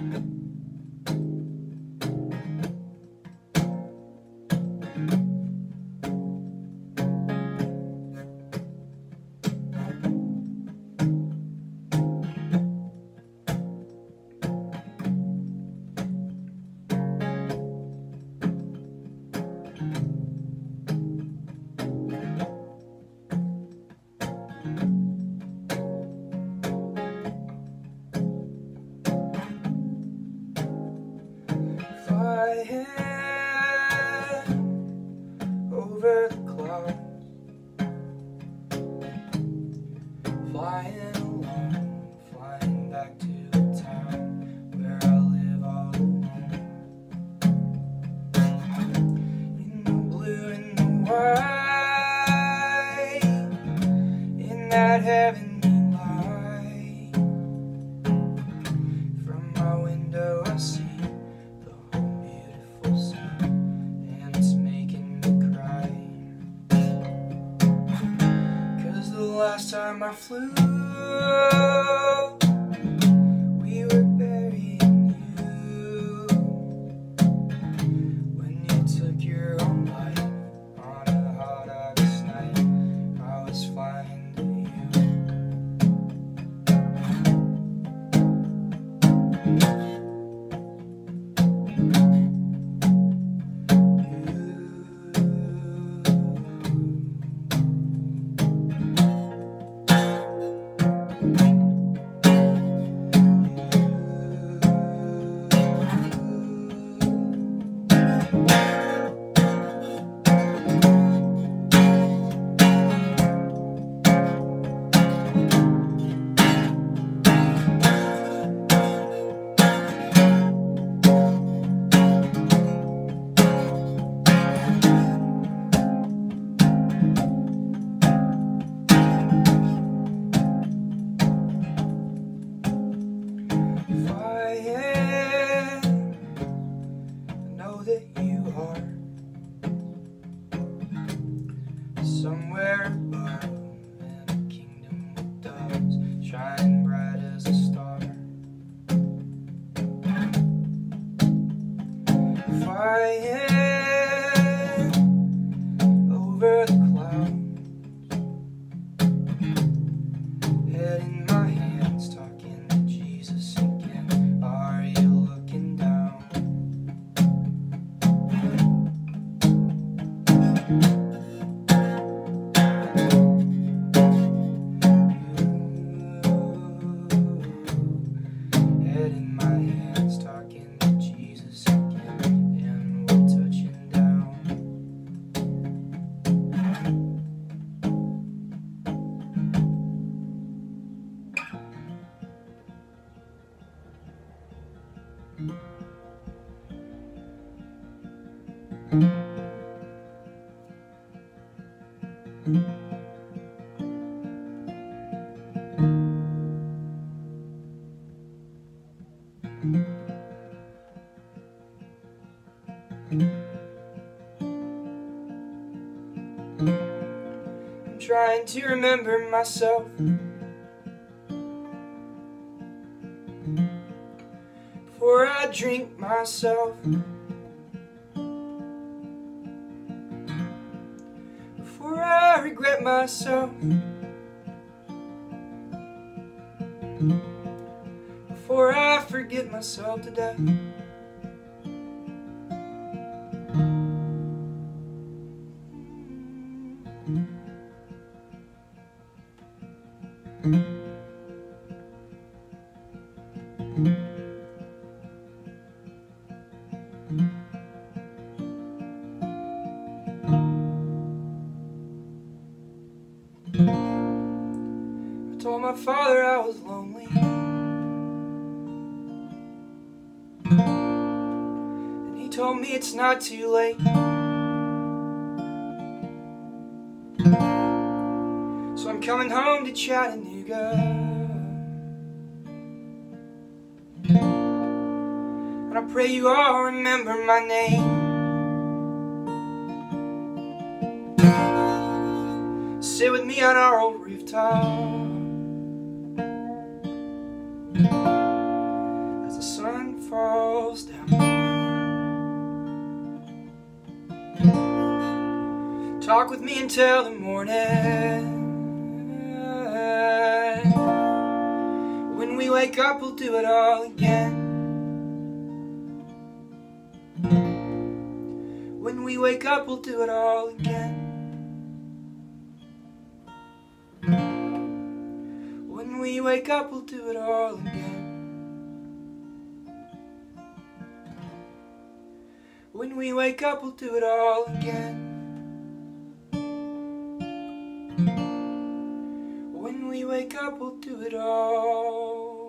Yep. From my window, I see the whole beautiful and it's making me cry. Cause the last time I flew, over I'm trying to remember myself. Before I drink myself. Myself. Before I forget myself to death. I my father I was lonely. And he told me it's not too late. So I'm coming home to Chattanooga. And I pray you all remember my name. Sit with me on our old rooftop Talk with me until the morning. When we wake up, we'll do it all again. When we wake up, we'll do it all again. When we wake up, we'll do it all again. When we wake up, we'll do it all again. When we wake up, we'll do it all